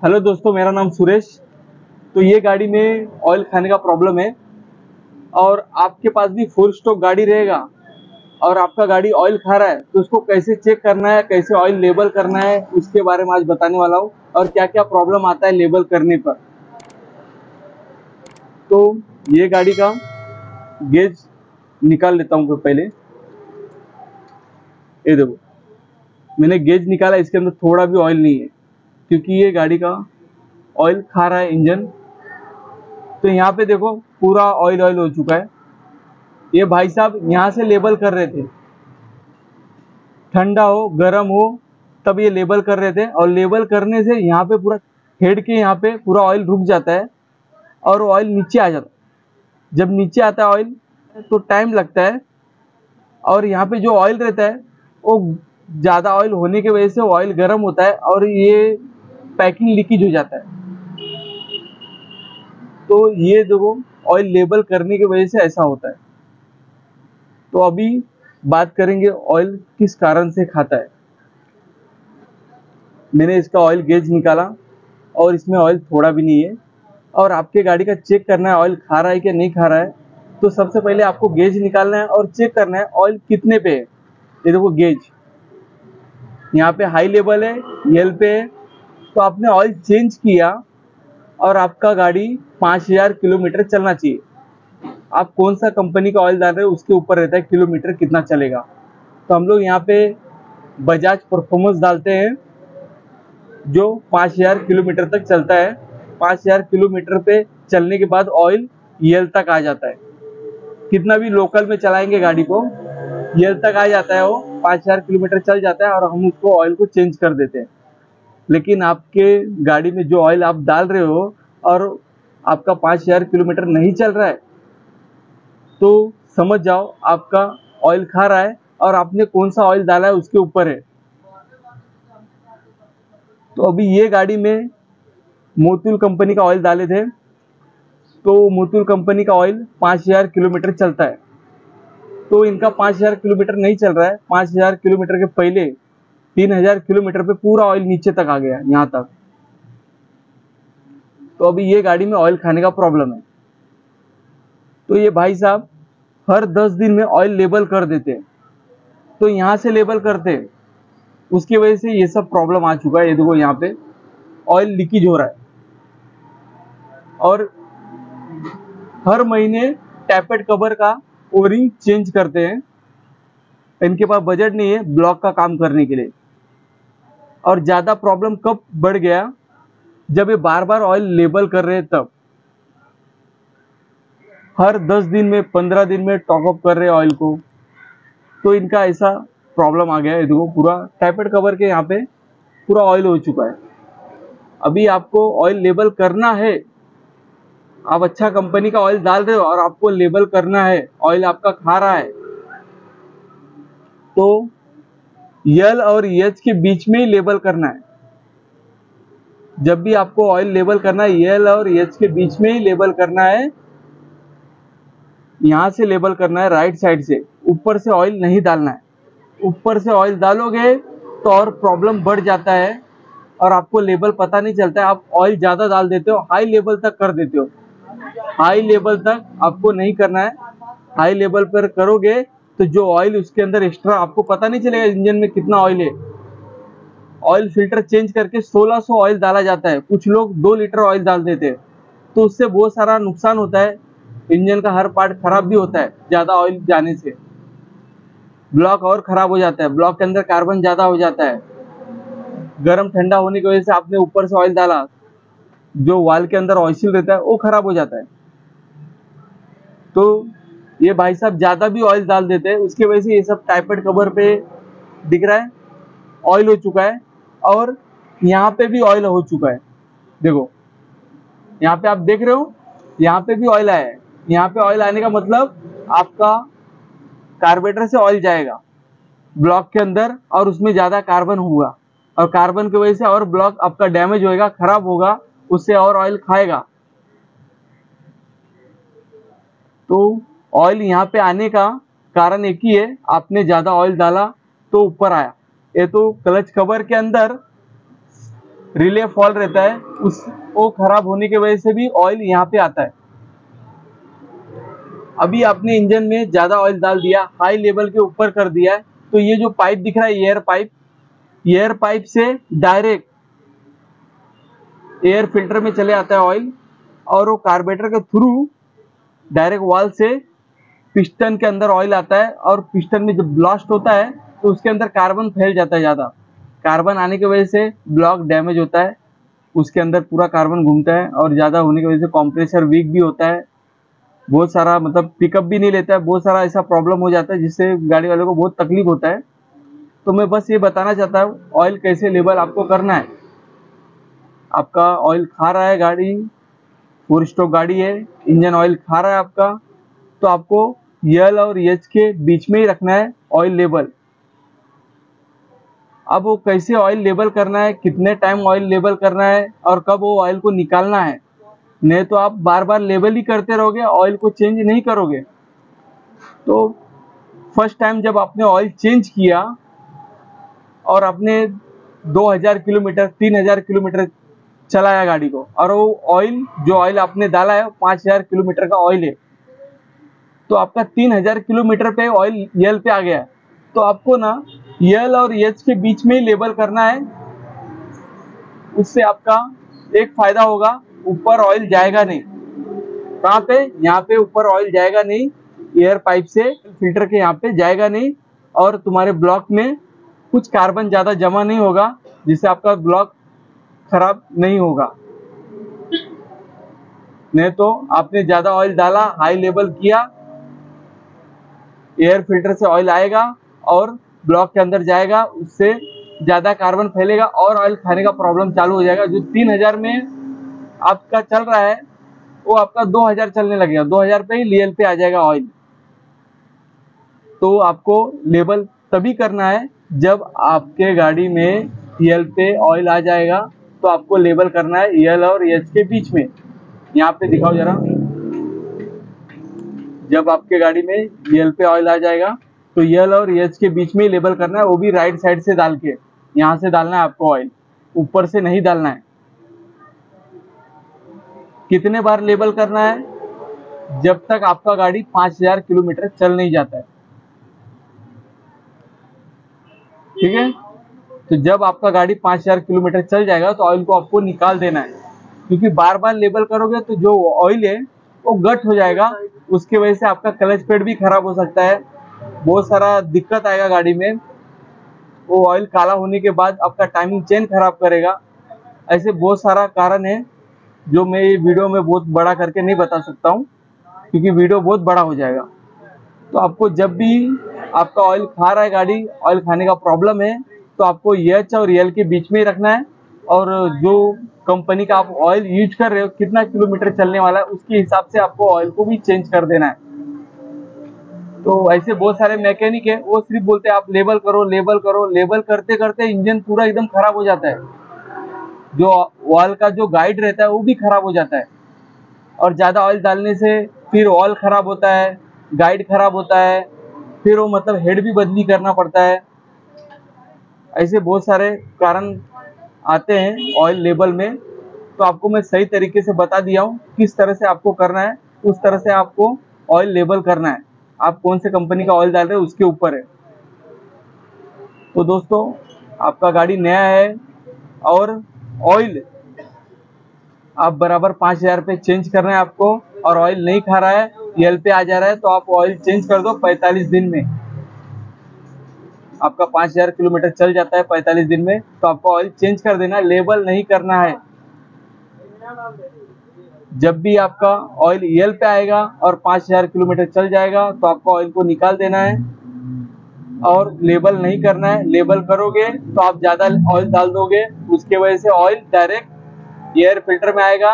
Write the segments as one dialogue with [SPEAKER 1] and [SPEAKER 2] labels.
[SPEAKER 1] Hello दोस्तों, मेरा नाम सुरेश। तो ये गाड़ी में ऑयल खाने का प्रॉब्लम है और आपके पास भी फुल स्टॉक गाड़ी रहेगा और आपका गाड़ी ऑयल खा रहा है तो उसको कैसे चेक करना है, कैसे ऑयल लेबल करना है, उसके बारे में आज बताने वाला हूँ और क्या क्या प्रॉब्लम आता है लेबल करने पर। तो ये गाड़ी का गेज निकाल लेता हूँ पहले। ये देखो, मैंने गेज निकाला, इसके अंदर थोड़ा भी ऑयल नहीं है। क्योंकि ये गाड़ी का ऑयल खा रहा है इंजन। तो यहाँ पे देखो, पूरा ऑयल ऑयल हो चुका है। ये भाई साहब यहाँ से लेबल कर रहे थे। ठंडा हो, गर्म हो, तब ये लेबल कर रहे थे। और लेबल करने से यहाँ पे पूरा हेड के यहाँ पे पूरा ऑयल रुक जाता है और ऑयल नीचे आ जाता है। जब नीचे आता है ऑयल तो टाइम लगता है। और यहाँ पे जो ऑयल रहता है, वो ज़्यादा ऑयल होने की वजह से ऑयल गर्म होता है। और ये पैकिंग लीकेज हो जाता है। तो ये देखो ऑयल लेबल करने की वजह से ऐसा होता है। तो अभी बात करेंगे ऑयल किस कारण से खाता है। मैंने इसका ऑयल गेज निकाला और इसमें ऑयल थोड़ा भी नहीं है। और आपके गाड़ी का चेक करना है ऑयल खा रहा है कि नहीं खा रहा है। तो सबसे पहले आपको गेज निकालना है और चेक करना है ऑयल कितने पे है। ये देखो गेज यहाँ पे हाई लेवल है यल पे है तो आपने ऑयल चेंज किया और आपका गाड़ी पाँच हज़ार किलोमीटर चलना चाहिए। आप कौन सा कंपनी का ऑयल डाल रहे हो, उसके ऊपर रहता है किलोमीटर कितना चलेगा। तो हम लोग यहाँ पे बजाज परफॉर्मेंस डालते हैं, जो पाँच हज़ार किलोमीटर तक चलता है। पाँच हज़ार किलोमीटर पे चलने के बाद ऑयल यल तक आ जाता है। कितना भी लोकल में चलाएँगे गाड़ी को यल तक आ जाता है वो, पाँच हज़ार किलोमीटर चल जाता है और हम उसको ऑयल को चेंज कर देते हैं। लेकिन आपके गाड़ी में जो ऑयल आप डाल रहे हो और आपका पाँच हज़ार किलोमीटर नहीं चल रहा है तो समझ जाओ आपका ऑयल खा रहा है और आपने कौन सा ऑयल डाला है उसके ऊपर है। तो अभी ये गाड़ी में मोतुल कंपनी का ऑयल डाले थे तो मोतुल कंपनी का ऑयल पाँच हज़ार किलोमीटर चलता है। तो इनका पाँच हज़ार किलोमीटर नहीं चल रहा है, पाँच हज़ार किलोमीटर के पहले तीन हज़ार किलोमीटर पे पूरा ऑयल नीचे तक आ गया यहाँ तक। तो अभी ये गाड़ी में ऑयल खाने का प्रॉब्लम है। तो ये भाई साहब हर दस दिन में ऑयल लेबल कर देते तो यहाँ से लेबल करते उसकी वजह से ये सब प्रॉब्लम आ चुका है। ये देखो यहाँ पे ऑयल लीकेज हो रहा है। और हर महीने टैपेट कवर का ओरिंग चेंज करते हैं। इनके पास बजट नहीं है ब्लॉक का काम करने के लिए। और ज़्यादा प्रॉब्लम कब बढ़ गया? जब ये बार बार ऑयल लेबल कर रहे तब। हर दस दिन में, पंद्रह दिन में टॉकअप कर रहे ऑयल को। तो इनका ऐसा प्रॉब्लम आ गया है। देखो, पूरा टाइपेड कवर के यहाँ पे पूरा ऑयल हो चुका है। अभी आपको ऑयल लेबल करना है, आप अच्छा कंपनी का ऑयल डाल रहे हो और आपको लेबल करना है ऑयल आपका खा रहा है तो यल और एच के बीच में ही लेबल करना है। जब भी आपको ऑयल लेबल करना है यल और एच के बीच में ही लेबल करना है। यहाँ से लेबल करना है राइट साइड से। ऊपर से ऑयल नहीं डालना है। ऊपर से ऑयल डालोगे तो और प्रॉब्लम बढ़ जाता है और आपको लेबल पता नहीं चलता है। आप ऑयल ज़्यादा डाल देते हो हाई लेवल तक कर देते हो। हाई लेवल तक आपको नहीं करना है। हाई लेवल पर करोगे तो जो ऑयल उसके अंदर एक्स्ट्रा आपको पता नहीं चलेगा इंजन में कितना ऑयल है। ऑयल फ़िल्टर चेंज करके 1600 ऑयल डाला जाता है। कुछ लोग दो लीटर ऑयल डाल देते हैं। तो उससे बहुत सारा नुकसान होता है। इंजन का हर पार्ट खराब भी होता है, ज़्यादा ऑयल जाने से। ब्लॉक और खराब हो जाता है। ब्लॉक के अंदर कार्बन ज़्यादा हो जाता है। गर्म ठंडा होने की वजह से आपने ऊपर से ऑयल डाला। जो वाल के अंदर ऑयल रहता है, वो खराब हो जाता है। तो ये भाई साहब ज़्यादा भी ऑयल डाल देते हैं। उसकी वजह से ये सब टाइपेड कवर पे दिख रहा है। ऑयल हो चुका है और यहाँ पे भी ऑयल हो चुका है। देखो, यहाँ पे आप देख रहे हो, यहाँ पे भी ऑयल आया है। यहाँ पे ऑयल आने का मतलब आपका कार्बेटर से ऑयल जाएगा। ब्लॉक के अंदर और उसमें ज़्यादा कार्बन होगा। और कार्बन की वजह से और ब्लॉक आपका डैमेज होएगा, खराब होगा, उससे और ऑयल खाएगा। तो ऑयल यहाँ पे आने का कारण एक ही है, आपने ज़्यादा ऑयल डाला तो ऊपर आया। ये तो क्लच कवर के अंदर रिले फॉल रहता है उस वो खराब होने की वजह से भी ऑयल यहाँ पे आता है। अभी आपने इंजन में ज़्यादा ऑयल डाल दिया हाई लेवल के ऊपर कर दिया है तो ये जो पाइप दिख रहा है एयर पाइप एयर पाइप से डायरेक्ट एयर फ़िल्टर में चले आता है ऑयल और वो कार्बेटर के थ्रू डायरेक्ट वाल से पिस्टन के अंदर ऑयल आता है और पिस्टन में जब ब्लास्ट होता है तो उसके अंदर कार्बन फैल जाता है ज़्यादा। कार्बन आने की वजह से ब्लॉक डैमेज होता है, उसके अंदर पूरा कार्बन घूमता है और ज़्यादा होने की वजह से कॉम्प्रेसर वीक भी होता है। बहुत सारा मतलब पिकअप भी नहीं लेता है, बहुत सारा ऐसा प्रॉब्लम हो जाता है जिससे गाड़ी वाले को बहुत तकलीफ़ होता है। तो मैं बस ये बताना चाहता हूँ ऑयल कैसे लेवल आपको करना है? आपका ऑयल खा रहा है गाड़ी फोर स्टॉक गाड़ी है इंजन ऑयल खा रहा है आपका तो आपको यल और एच के बीच में ही रखना है ऑयल लेवल अब वो कैसे ऑयल लेबल करना है, कितने टाइम ऑयल लेबल करना है और कब वो ऑयल को निकालना है? नहीं तो आप बार बार लेबल ही करते रहोगे ऑयल को चेंज नहीं करोगे. तो फ़र्स्ट टाइम जब आपने ऑयल चेंज किया और आपने 2000 किलोमीटर 3000 किलोमीटर चलाया गाड़ी को, और वो ऑयल जो ऑयल आपने डाला है 5000 किलोमीटर का ऑयल है तो आपका 3000 किलोमीटर पे ऑयल यल पे आ गया तो आपको ना यल और एच के बीच में ही लेबल करना है। उससे आपका एक फ़ायदा होगा, ऊपर ऑयल जाएगा नहीं। कहाँ पे? यहाँ पे ऊपर ऑयल जाएगा नहीं। एयर पाइप से फ़िल्टर के यहाँ पे जाएगा नहीं। और तुम्हारे ब्लॉक में कुछ कार्बन ज़्यादा जमा नहीं होगा, जिससे आपका ब्लॉक खराब नहीं होगा। नहीं तो आपने ज़्यादा ऑयल डाला हाई लेवल किया एयर फ़िल्टर से ऑयल आएगा और ब्लॉक के अंदर जाएगा, उससे ज़्यादा कार्बन फैलेगा और ऑयल खाने का प्रॉब्लम चालू हो जाएगा। जो तीन हज़ार में आपका चल रहा है, वो आपका 2000 चलने लगेगा 2000 पे ही लियल पे आ जाएगा ऑयल तो आपको लेबल तभी करना है जब आपके गाड़ी में यल पे ऑयल आ जाएगा। तो आपको लेबल करना है यल और एच के बीच में। यहाँ पे दिखाओ जरा। जब आपके गाड़ी में यल पे ऑयल आ जाएगा तो यल और एच के बीच में ही लेबल करना है, वो भी राइट साइड से डाल के। यहाँ से डालना है आपको ऑयल ऊपर से नहीं डालना है। कितने बार लेबल करना है? जब तक आपका गाड़ी 5000 किलोमीटर चल नहीं जाता है। ठीक है? तो जब आपका गाड़ी 5000 किलोमीटर चल जाएगा तो ऑयल को आपको निकाल देना है। क्योंकि बार बार लेबल करोगे तो जो ऑयल है, वो गट हो जाएगा। उसकी वजह से आपका क्लच पेड भी खराब हो सकता है। बहुत सारा दिक्कत आएगा गाड़ी में। वो ऑयल काला होने के बाद आपका टाइमिंग चेन खराब करेगा। ऐसे बहुत सारा कारण है, जो मैं ये वीडियो में बहुत बड़ा करके नहीं बता सकता हूँ, क्योंकि वीडियो बहुत बड़ा हो जाएगा। तो आपको जब भी आपका ऑयल खा रहा है गाड़ी ऑयल खाने का प्रॉब्लम है तो आपको एच और एल के बीच में ही रखना है। और जो कंपनी का आप ऑयल यूज़ कर रहे हो, कितना किलोमीटर चलने वाला है, उसके हिसाब से आपको ऑयल को भी चेंज कर देना है। तो ऐसे बहुत सारे मैकेनिक है, वो सिर्फ़ बोलते हैं, आप लेबल करो लेबल करो लेबल करते करते इंजन पूरा एकदम खराब हो जाता है। जो ऑयल का जो गाइड रहता है, वो भी खराब हो जाता है। और ज़्यादा ऑयल डालने से फिर ऑयल खराब होता है गाइड खराब होता है, फिर वो मतलब हेड भी बदली करना पड़ता है। ऐसे बहुत सारे कारण आते हैं ऑयल लेबल में तो आपको मैं सही तरीके से बता दिया हूँ किस तरह से आपको करना है, उस तरह से आपको ऑयल लेबल करना है। आप कौन से कंपनी का ऑयल डाल रहे हैं, उसके ऊपर है। तो दोस्तों, आपका गाड़ी नया है और ऑयल आप बराबर पाँच हज़ार रुपये चेंज कर रहे हैं आपको और ऑयल नहीं खा रहा है यल पे आ जा रहा है तो आप ऑयल चेंज कर दो पैंतालीस दिन में। आपका पाँच हज़ार किलोमीटर चल जाता है पैंतालीस दिन में तो आपको ऑयल चेंज कर देना लेबल नहीं करना है। जब भी आपका ऑयल यल पे आएगा और पाँच हज़ार किलोमीटर चल जाएगा तो आपको ऑयल को निकाल देना है और लेबल नहीं करना है। लेबल करोगे तो आप ज़्यादा ऑयल डाल दोगे। उसके वजह से ऑयल डायरेक्ट एयर फ़िल्टर में आएगा,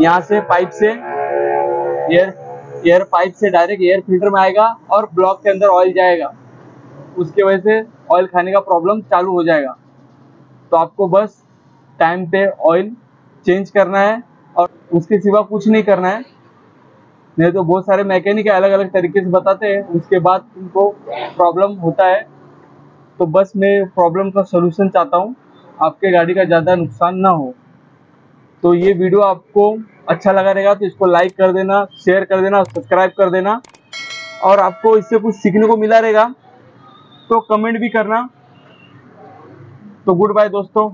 [SPEAKER 1] यहाँ से पाइप से एयर एयर पाइप से डायरेक्ट एयर फ़िल्टर में आएगा और ब्लॉक के अंदर ऑयल जाएगा। उसके वजह से ऑयल खाने का प्रॉब्लम चालू हो जाएगा। तो आपको बस टाइम पे ऑयल चेंज करना है और उसके सिवा कुछ नहीं करना है। नहीं तो बहुत सारे मैकेनिक अलग अलग तरीके से बताते हैं। उसके बाद उनको प्रॉब्लम होता है। तो बस मैं प्रॉब्लम का सोल्यूशन चाहता हूँ। आपके गाड़ी का ज़्यादा नुकसान ना हो। तो ये वीडियो आपको अच्छा लगा रहेगा तो इसको लाइक कर देना शेयर कर देना सब्सक्राइब कर देना। और आपको इससे कुछ सीखने को मिला रहेगा तो कमेंट भी करना। तो गुड बाय दोस्तों।